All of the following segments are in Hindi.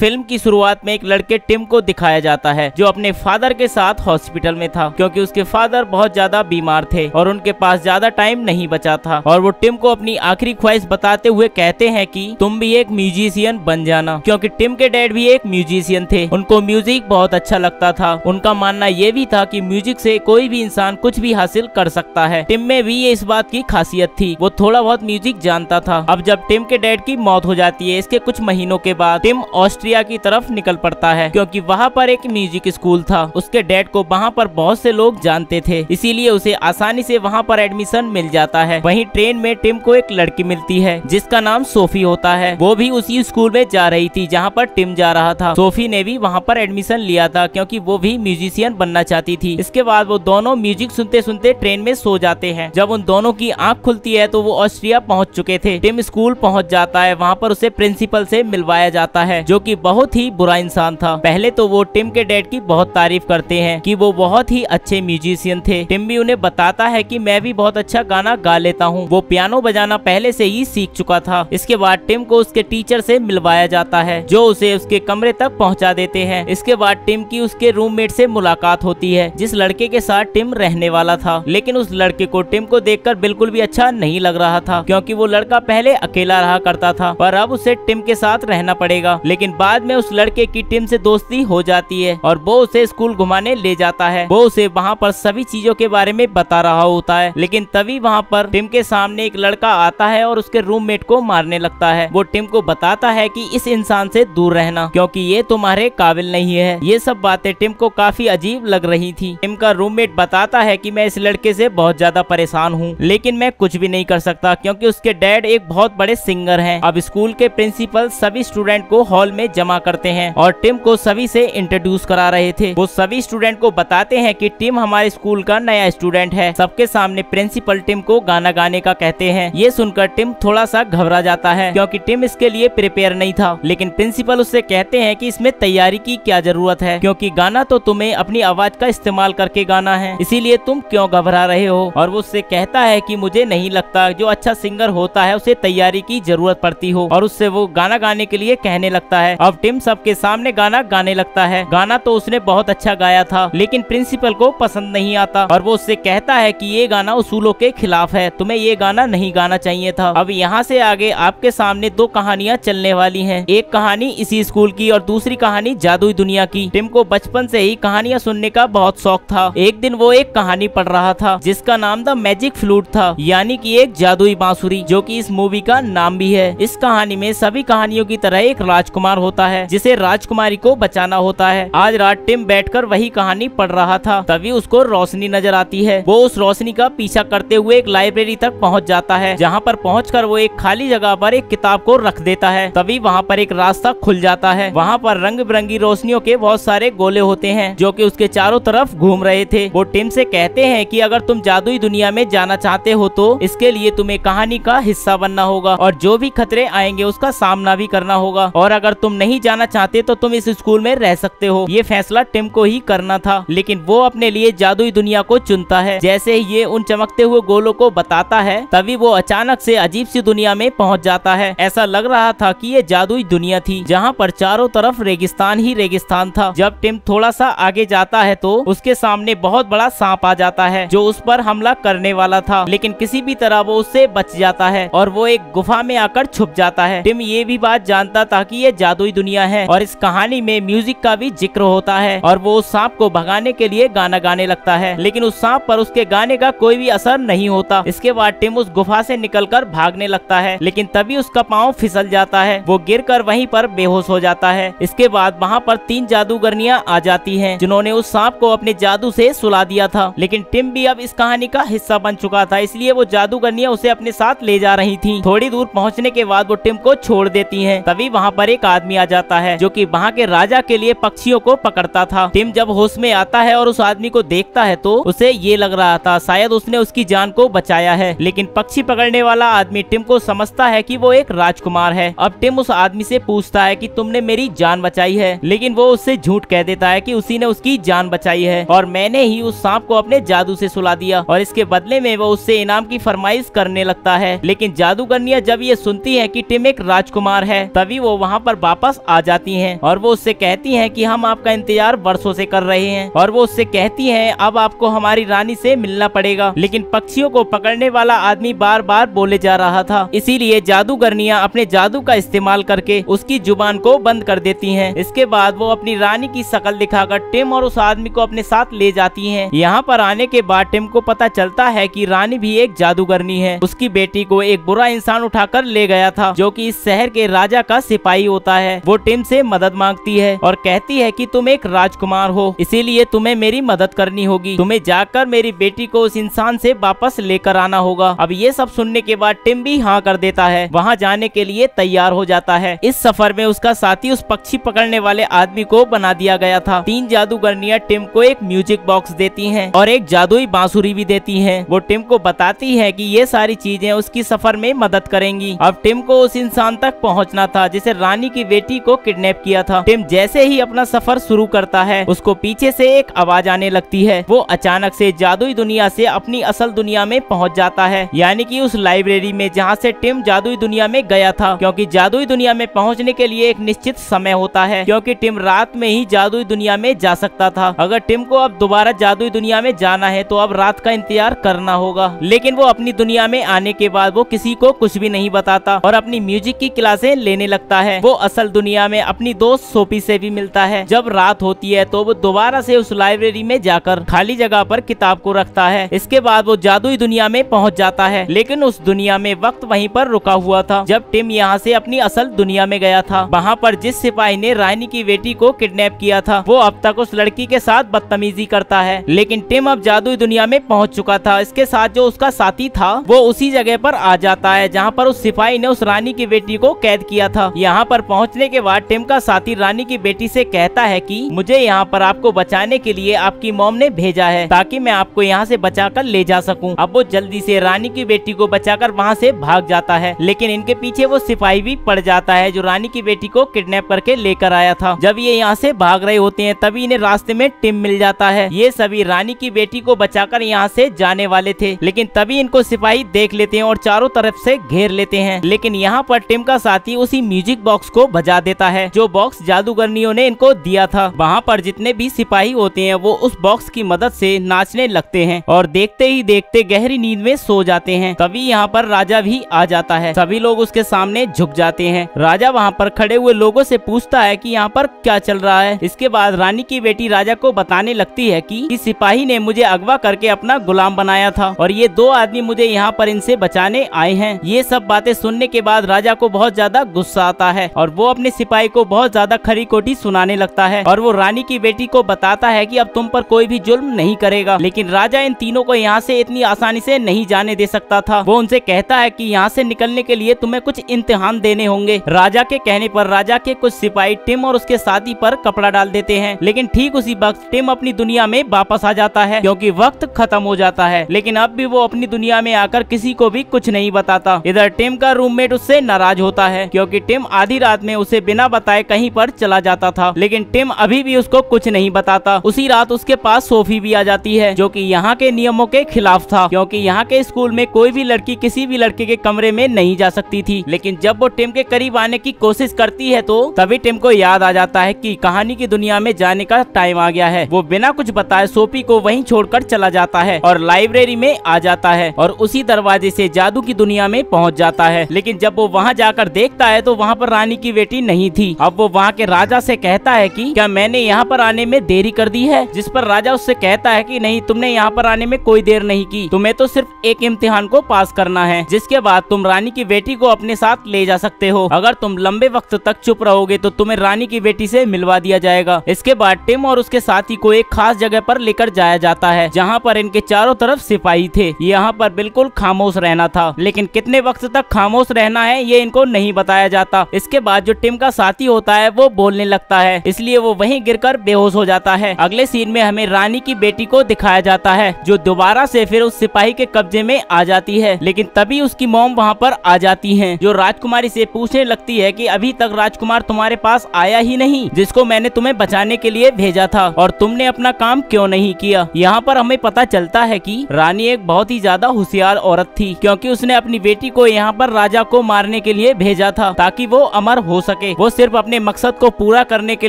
फ़िल्म की शुरुआत में एक लड़के टिम को दिखाया जाता है, जो अपने फादर के साथ हॉस्पिटल में था, क्योंकि उसके फादर बहुत ज़्यादा बीमार थे और उनके पास ज़्यादा टाइम नहीं बचा था। और वो टिम को अपनी आखिरी ख्वाहिश बताते हुए कहते हैं कि, तुम भी एक म्यूजिशियन बन जाना। क्योंकि टिम के डैड भी एक म्यूजिशियन थे। उनको म्यूज़िक बहुत अच्छा लगता था। उनका मानना ये भी था की म्यूज़िक से कोई भी इंसान कुछ भी हासिल कर सकता है। टिम में भी ये इस बात की खासियत थी। वो थोड़ा बहुत म्यूज़िक जानता था। अब जब टिम के डैड की मौत हो जाती है, इसके कुछ महीनों के बाद, टिम ऑस्ट्रिया की तरफ़ निकल पड़ता है, क्योंकि वहाँ पर एक म्यूज़िक स्कूल था। उसके डैड को वहाँ पर बहुत से लोग जानते थे, इसीलिए उसे आसानी से वहाँ पर एडमिशन मिल जाता है। वहीं ट्रेन में टिम को एक लड़की मिलती है, जिसका नाम सोफी होता है। वो भी उसी स्कूल में जा रही थी, जहाँ पर टिम जा रहा था। सोफी ने भी वहाँ पर एडमिशन लिया था, क्योंकि वो भी म्यूजिशियन बनना चाहती थी। इसके बाद वो दोनों म्यूज़िक सुनते सुनते ट्रेन में सो जाते हैं। जब उन दोनों की आँख खुलती है तो वो ऑस्ट्रिया पहुँच चुके थे। टिम स्कूल पहुँच जाता है, वहाँ पर उसे प्रिंसिपल से मिलवाया जाता है, जो कि बहुत ही बुरा इंसान था। पहले तो वो टिम के डैड की बहुत तारीफ़ करते हैं कि वो बहुत ही अच्छे म्यूजिशियन थे। टिम भी उन्हें बताता है कि मैं भी बहुत अच्छा गाना गा लेता हूँ। वो पियानो बजाना पहले से ही सीख चुका था। इसके बाद टिम को उसके टीचर से मिलवाया जाता है, जो उसे उसके कमरे तक पहुँचा देते हैं। इसके बाद टिम की उसके रूममेट से मुलाकात होती है, जिस लड़के के साथ टिम रहने वाला था। लेकिन उस लड़के को टिम को देखकर बिल्कुल भी अच्छा नहीं लग रहा था, क्योंकि वो लड़का पहले अकेला रहा करता था, पर अब उसे टिम के साथ रहना पड़ेगा। लेकिन बाद में उस लड़के की टिम से दोस्ती हो जाती है और वो उसे स्कूल घुमाने ले जाता है। वो उसे वहाँ पर सभी चीज़ों के बारे में बता रहा होता है, लेकिन तभी वहाँ पर टिम के सामने एक लड़का आता है और उसके रूममेट को मारने लगता है। वो टिम को बताता है कि इस इंसान से दूर रहना, क्योंकि ये तुम्हारे काबिल नहीं है। ये सब बातें टिम को काफ़ी अजीब लग रही थी। टिम का रूममेट बताता है कि मैं इस लड़के से बहुत ज़्यादा परेशान हूँ, लेकिन मैं कुछ भी नहीं कर सकता, क्योंकि उसके डैड एक बहुत बड़े सिंगर हैं। अब स्कूल के प्रिंसिपल सभी स्टूडेंट को हॉल में जमा करते हैं और टिम को सभी से इंट्रोड्यूस करा रहे थे। वो सभी स्टूडेंट को बताते हैं कि टिम हमारे स्कूल का नया स्टूडेंट है। सबके सामने प्रिंसिपल टिम को गाना गाने का कहते हैं। ये सुनकर टिम थोड़ा सा घबरा जाता है, क्योंकि टिम इसके लिए प्रिपेयर नहीं था। लेकिन प्रिंसिपल उससे कहते हैं कि इसमें तैयारी की क्या ज़रूरत है, क्योंकि गाना तो तुम्हें अपनी आवाज़ का इस्तेमाल करके गाना है। इसीलिए तुम क्यों घबरा रहे हो? और वो उससे कहता है कि मुझे नहीं लगता जो अच्छा सिंगर होता है, उसे तैयारी की ज़रूरत पड़ती हो। और उससे वो गाना गाने के लिए कहने लगता है। अब टिम सबके सामने गाना गाने लगता है। गाना तो उसने बहुत अच्छा गाया था, लेकिन प्रिंसिपल को पसंद नहीं आता। और वो उससे कहता है कि ये गाना उसूलों के खिलाफ है, तुम्हें ये गाना नहीं गाना चाहिए था। अब यहाँ से आगे आपके सामने दो कहानियाँ चलने वाली हैं। एक कहानी इसी स्कूल की और दूसरी कहानी जादुई दुनिया की। टिम को बचपन से ही कहानियाँ सुनने का बहुत शौक था। एक दिन वो एक कहानी पढ़ रहा था, जिसका नाम द मैजिक फ्लूट था, यानी की एक जादुई बांसुरी, जो की इस मूवी का नाम भी है। इस कहानी में सभी कहानियों की तरह एक राजकुमार होता है, जिसे राजकुमारी को बचाना होता है। आज रात टिम बैठकर वही कहानी पढ़ रहा था। तभी उसको रोशनी नज़र आती है। वो उस रोशनी का पीछा करते हुए एक लाइब्रेरी तक पहुँच जाता है, जहाँ पर पहुंचकर वो एक खाली जगह पर एक किताब को रख देता है। तभी वहाँ पर एक रास्ता खुल जाता है। वहाँ पर रंग बिरंगी रोशनियों के बहुत सारे गोले होते हैं, जो कि उसके चारों तरफ़ घूम रहे थे। वो टिम से कहते हैं कि अगर तुम जादुई दुनिया में जाना चाहते हो तो इसके लिए तुम्हें कहानी का हिस्सा बनना होगा, और जो भी खतरे आएँगे, उसका सामना भी करना होगा। और अगर तुम नहीं जाना चाहते तो तुम इस स्कूल में रह सकते हो। ये फैसला टिम को ही करना था, लेकिन वो अपने लिए जादुई दुनिया को चुनता है। जैसे ही ये उन चमकते हुए गोलों को बताता है, तभी वो अचानक से अजीब सी दुनिया में पहुँच जाता है। ऐसा लग रहा था कि ये जादुई दुनिया थी, जहाँ पर चारों तरफ़ रेगिस्तान ही रेगिस्तान था। जब टिम थोड़ा सा आगे जाता है तो उसके सामने बहुत बड़ा सांप आ जाता है, जो उस पर हमला करने वाला था, लेकिन किसी भी तरह वो उससे बच जाता है और वो एक गुफा में आकर छुप जाता है। टिम ये भी बात जानता था कि ये जादुई दुनिया है और इस कहानी में म्यूज़िक का भी ज़िक्र होता है और वो उस सांप को भगाने के लिए गाना गाने लगता है। लेकिन उस सांप पर उसके गाने का कोई भी असर नहीं होता। इसके बाद टिम उस गुफा से निकलकर भागने लगता है, लेकिन तभी उसका पाँव फिसल जाता है। वो गिर कर वहीं पर बेहोश हो जाता है। इसके बाद वहाँ पर तीन जादूगरनियाँ आ जाती है, जिन्होंने उस सांप को अपने जादू से सुला दिया था। लेकिन टिम भी अब इस कहानी का हिस्सा बन चुका था, इसलिए वो जादूगरनियाँ उसे अपने साथ ले जा रही थी। थोड़ी दूर पहुँचने के बाद वो टिम को छोड़ देती है। तभी वहाँ पर एक आदमी आ जाता है, जो की वहाँ के राजा के लिए पक्षियों को पकड़ता था। टिम जब होश में आता है और उस आदमी को देखता है तो उसे ये लग रहा था, शायद उसने उसकी जान को बचाया है। लेकिन पक्षी पकड़ने वाला आदमी टिम को समझता है कि वो एक राजकुमार है। अब टिम उस आदमी से पूछता है कि, तुमने मेरी जान बचाई है? लेकिन वो उससे झूठ कह देता है कि, उसी ने उसकी जान बचाई है और मैंने ही उस सांप को अपने जादू से सुला दिया। और इसके बदले में वो उससे इनाम की फरमाइश करने लगता है। लेकिन जादूगरनिया जब ये सुनती है कि टिम एक राजकुमार है, तभी वो वहाँ पर वापस वापस आ जाती हैं और वो उससे कहती हैं कि हम आपका इंतज़ार वर्षों से कर रहे हैं और वो उससे कहती हैं, अब आपको हमारी रानी से मिलना पड़ेगा। लेकिन पक्षियों को पकड़ने वाला आदमी बार बार बोले जा रहा था। इसीलिए जादूगरनियाँ अपने जादू का इस्तेमाल करके उसकी ज़ुबान को बंद कर देती हैं। इसके बाद वो अपनी रानी की शकल दिखाकर टिम और उस आदमी को अपने साथ ले जाती हैं। यहाँ पर आने के बाद टिम को पता चलता है कि रानी भी एक जादूगरनी है। उसकी बेटी को एक बुरा इंसान उठाकर ले गया था, जो कि इस शहर के राजा का सिपाही होता है। वो टिम से मदद मांगती है और कहती है कि तुम एक राजकुमार हो। इसीलिए तुम्हें मेरी मदद करनी होगी। तुम्हें जाकर मेरी बेटी को उस इंसान से वापस लेकर आना होगा। अब ये सब सुनने के बाद टिम भी हाँ कर देता है। वहाँ जाने के लिए तैयार हो जाता है। इस सफ़र में उसका साथी उस पक्षी पकड़ने वाले आदमी को बना दिया गया था। तीन जादूगरनियाँ टिम को एक म्यूज़िक बॉक्स देती हैं और एक जादुई बांसुरी भी देती हैं। वो टिम को बताती है कि ये सारी चीज़ें उसकी सफ़र में मदद करेंगी। अब टिम को उस इंसान तक पहुँचना था, जिसे रानी की बेटी को किडनैप किया था। टिम जैसे ही अपना सफ़र शुरू करता है, उसको पीछे से एक आवाज़ आने लगती है। वो अचानक से जादुई दुनिया से अपनी असल दुनिया में पहुँच जाता है। यानी कि उस लाइब्रेरी में जहाँ से टिम जादुई दुनिया में गया था। क्योंकि जादुई दुनिया में पहुँचने के लिए एक निश्चित समय होता है, क्योंकि टिम रात में ही जादुई दुनिया में जा सकता था। अगर टिम को अब दोबारा जादुई दुनिया में जाना है तो अब रात का इंतज़ार करना होगा। लेकिन वो अपनी दुनिया में आने के बाद वो किसी को कुछ भी नहीं बताता और अपनी म्यूज़िक की क्लासें लेने लगता है। वो असल दुनिया में अपनी दोस्त सोपी से भी मिलता है। जब रात होती है तो वो दोबारा से उस लाइब्रेरी में जाकर खाली जगह पर किताब को रखता है। इसके बाद वो जादुई दुनिया में पहुँच जाता है। लेकिन उस दुनिया में वक्त वहीं पर रुका हुआ था, जब टिम यहाँ से अपनी असल दुनिया में गया था। वहाँ पर जिस सिपाही ने रानी की बेटी को किडनैप किया था, वो अब तक उस लड़की के साथ बदतमीजी करता है। लेकिन टिम अब जादुई दुनिया में पहुँच चुका था। इसके साथ जो उसका साथी था, वो उसी जगह पर आ जाता है, जहाँ पर उस सिपाही ने उस रानी की बेटी को कैद किया था। यहाँ पर पहुँचने के बाद टिम का साथी रानी की बेटी से कहता है कि मुझे यहाँ पर आपको बचाने के लिए आपकी मोम ने भेजा है, ताकि मैं आपको यहाँ से बचाकर ले जा सकूँ। अब वो जल्दी से रानी की बेटी को बचाकर वहाँ से भाग जाता है, लेकिन इनके पीछे वो सिपाही भी पड़ जाता है जो रानी की बेटी को किडनैप करके लेकर आया था। जब ये यहाँ से भाग रहे होते हैं, तभी इन्हें रास्ते में टिम मिल जाता है। ये सभी रानी की बेटी को बचाकर यहाँ से जाने वाले थे, लेकिन तभी इनको सिपाही देख लेते हैं और चारों तरफ़ से घेर लेते हैं। लेकिन यहाँ पर टिम का साथी उसी म्यूज़िक बॉक्स को बजा देता है। जो बॉक्स जादूगरनियों ने इनको दिया था वहाँ पर जितने भी सिपाही होते हैं वो उस बॉक्स की मदद से नाचने लगते हैं और देखते ही देखते गहरी नींद में सो जाते हैं। तभी यहाँ पर राजा भी आ जाता है। सभी लोग उसके सामने झुक जाते हैं। राजा वहाँ पर खड़े हुए लोगों से पूछता है कि यहाँ पर क्या चल रहा है। इसके बाद रानी की बेटी राजा को बताने लगती है कि, कि सिपाही ने मुझे अगवा करके अपना गुलाम बनाया था और ये दो आदमी मुझे यहाँ पर इनसे बचाने आए हैं। ये सब बातें सुनने के बाद राजा को बहुत ज़्यादा गुस्सा आता है और वो अपने सिपाही को बहुत ज़्यादा खरी कोटी सुनाने लगता है और वो रानी की बेटी को बताता है की अब तुम पर कोई भी जुल्म नहीं करेगा। लेकिन राजा इन तीनों को यहाँ से इतनी आसानी से नहीं जाने दे सकता था। वो उनसे कहता है की यहाँ से निकलने के लिए तुम्हें कुछ इम्तिहान देने होंगे। राजा के कहने पर राजा के कुछ सिपाही टिम और उसके साथी पर कपड़ा डाल देते हैं। लेकिन ठीक उसी वक्त टिम अपनी दुनिया में वापस आ जाता है, क्योंकि वक्त खत्म हो जाता है। लेकिन अब भी वो अपनी दुनिया में आकर किसी को भी कुछ नहीं बताता। इधर टिम का रूममेट उससे नाराज़ होता है, क्योंकि टिम आधी रात में उसे बिना बताए कहीं पर चला जाता था। लेकिन टिम अभी भी उसको कुछ नहीं बताता। उसी रात उसके पास सोफी भी आ जाती है, जो कि यहाँ के नियमों के खिलाफ था, क्योंकि यहाँ के स्कूल में कोई भी लड़की किसी भी लड़के के कमरे में नहीं जा सकती थी। लेकिन जब वो टिम के करीब आने की कोशिश करती है तो तभी टिम को याद आ जाता है की कहानी की दुनिया में जाने का टाइम आ गया है। वो बिना कुछ बताए सोफी को वहीं छोड़कर चला जाता है और लाइब्रेरी में आ जाता है और उसी दरवाजे से जादू की दुनिया में पहुँच जाता है। लेकिन जब वो वहाँ जाकर देखता है तो वहाँ पर रानी की बेटी नहीं थी। अब वो वहाँ के राजा से कहता है कि, क्या मैंने यहाँ पर आने में देरी कर दी है? जिस पर राजा उससे कहता है कि, नहीं, तुमने यहाँ पर आने में कोई देर नहीं की। तुम्हें तो सिर्फ़ एक इम्तिहान को पास करना है, जिसके बाद तुम रानी की बेटी को अपने साथ ले जा सकते हो। अगर तुम लंबे वक्त तक चुप रहोगे तो तुम्हें रानी की बेटी से मिलवा दिया जाएगा। इसके बाद टिम और उसके साथी को एक खास जगह पर लेकर जाया जाता है, जहाँ पर इनके चारों तरफ़ सिपाही थे। यहाँ पर बिल्कुल खामोश रहना था, लेकिन कितने वक्त तक खामोश रहना है, ये इनको नहीं बताया जाता। इसके बाद जो टिम का साथी होता है, वो बोलने लगता है। इसलिए वो वहीं गिरकर बेहोश हो जाता है। अगले सीन में हमें रानी की बेटी को दिखाया जाता है, जो दोबारा से फिर उस सिपाही के कब्जे में आ जाती है। लेकिन तभी उसकी मोम वहाँ पर आ जाती है, जो राजकुमारी से पूछने लगती है की अभी तक राजकुमार तुम्हारे पास आया ही नहीं, जिसको मैंने तुम्हें बचाने के लिए भेजा था, और तुमने अपना काम क्यों नहीं किया? यहाँ पर हमें पता चलता है की रानी एक बहुत ही ज़्यादा होशियार औरत थी, क्योंकि उसने अपनी बेटी को यहाँ पर राजा को मारने के लिए भेजा था, ताकि वो अमर हो सके। सके। वो सिर्फ़ अपने मकसद को पूरा करने के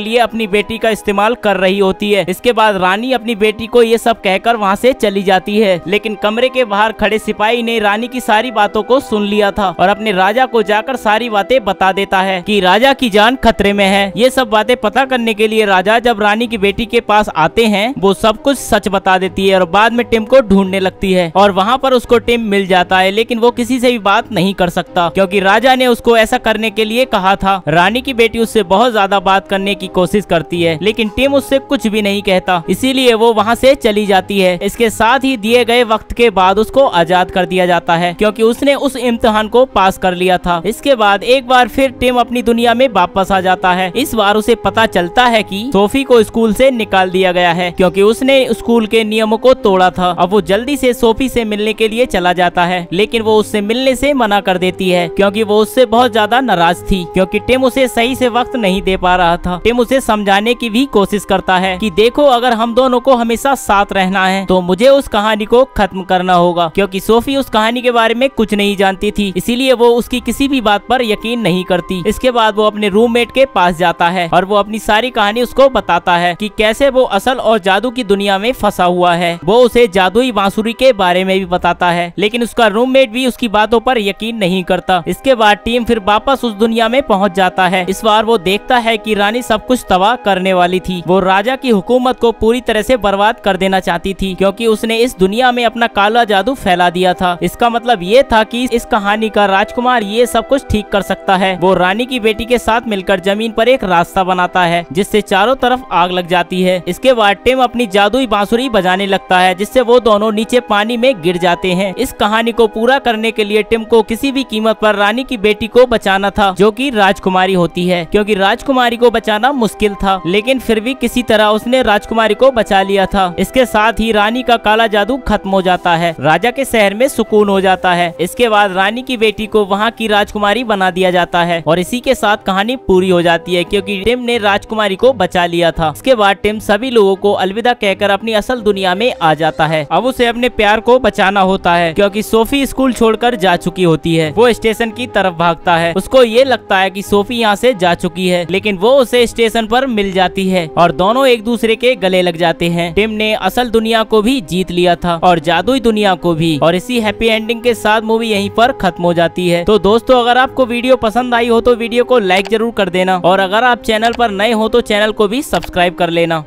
लिए अपनी बेटी का इस्तेमाल कर रही होती है। इसके बाद रानी अपनी बेटी को ये सब कहकर वहाँ से चली जाती है। लेकिन कमरे के बाहर खड़े सिपाही ने रानी की सारी बातों को सुन लिया था और अपने राजा को जाकर सारी बातें बता देता है कि राजा की जान खतरे में है। ये सब बातें पता करने के लिए राजा जब रानी की बेटी के पास आते हैं, वो सब कुछ सच बता देती है और बाद में टिम को ढूँढने लगती है और वहाँ पर उसको टिम मिल जाता है, लेकिन वो किसी से भी बात नहीं कर सकता, क्योंकि राजा ने उसको ऐसा करने के लिए कहा था। रानी की बेटी उससे बहुत ज़्यादा बात करने की कोशिश करती है, लेकिन टिम उससे कुछ भी नहीं कहता। इसीलिए वो वहाँ से चली जाती है। इसके साथ ही दिए गए वक्त के बाद उसको आज़ाद कर दिया जाता है, क्योंकि उसने उस इम्तिहान को पास कर लिया था। इसके बाद एक बार फिर टिम अपनी दुनिया में वापस आ जाता है। इस बार उसे पता चलता है कि सोफी को स्कूल से निकाल दिया गया है, क्योंकि उसने स्कूल के नियमों को तोड़ा था। अब वो जल्दी से सोफी से मिलने के लिए चला जाता है, लेकिन वो उससे मिलने से मना कर देती है, क्योंकि वो उससे बहुत ज़्यादा नाराज़ थी, क्योंकि टिम उसे सही से वक्त नहीं दे पा रहा था। टिम उसे समझाने की भी कोशिश करता है कि देखो, अगर हम दोनों को हमेशा साथ रहना है तो मुझे उस कहानी को खत्म करना होगा, क्योंकि सोफी उस कहानी के बारे में कुछ नहीं जानती थी, इसीलिए वो उसकी किसी भी बात पर यकीन नहीं करती। इसके बाद वो अपने रूममेट के पास जाता है और वो अपनी सारी कहानी उसको बताता है कि कैसे वो असल और जादू की दुनिया में फंसा हुआ है। वो उसे जादुई बांसुरी के बारे में भी बताता है, लेकिन उसका रूममेट भी उसकी बातों पर यकीन नहीं करता। इसके बाद टीम फिर वापस उस दुनिया में पहुँच जाता है। इस बार वो देखता है कि रानी सब कुछ तबाह करने वाली थी। वो राजा की हुकूमत को पूरी तरह से बर्बाद कर देना चाहती थी, क्योंकि उसने इस दुनिया में अपना काला जादू फैला दिया था। इसका मतलब ये था कि इस कहानी का राजकुमार ये सब कुछ ठीक कर सकता है। वो रानी की बेटी के साथ मिलकर ज़मीन पर एक रास्ता बनाता है, जिससे चारों तरफ़ आग लग जाती है। इसके बाद टिम अपनी जादुई बांसुरी बजाने लगता है, जिससे वो दोनों नीचे पानी में गिर जाते हैं। इस कहानी को पूरा करने के लिए टिम को किसी भी कीमत पर रानी की बेटी को बचाना था, जो कि राजकुमारी होती है, क्योंकि राजकुमारी को बचाना मुश्किल था, लेकिन फिर भी किसी तरह उसने राजकुमारी को बचा लिया था। इसके साथ ही रानी का काला जादू खत्म हो जाता है, राजा के शहर में सुकून हो जाता है। इसके बाद रानी की बेटी को वहाँ की राजकुमारी बना दिया जाता है, और इसी के साथ कहानी पूरी हो जाती है, क्योंकि टिम ने राजकुमारी को बचा लिया था। इसके बाद टिम सभी लोगों को अलविदा कहकर अपनी असल दुनिया में आ जाता है। अब उसे अपने प्यार को बचाना होता है, क्योंकि सोफी स्कूल छोड़कर जा चुकी होती है। वो स्टेशन की तरफ़ भागता है। उसको ये लगता है कि सोफी यहाँ से जा चुकी है, लेकिन वो उसे स्टेशन पर मिल जाती है और दोनों एक दूसरे के गले लग जाते हैं। टिम ने असल दुनिया को भी जीत लिया था और जादुई दुनिया को भी, और इसी हैप्पी एंडिंग के साथ मूवी यहीं पर खत्म हो जाती है। तो दोस्तों, अगर आपको वीडियो पसंद आई हो तो वीडियो को लाइक ज़रूर कर देना, और अगर आप चैनल पर नए हो तो चैनल को भी सब्सक्राइब कर लेना।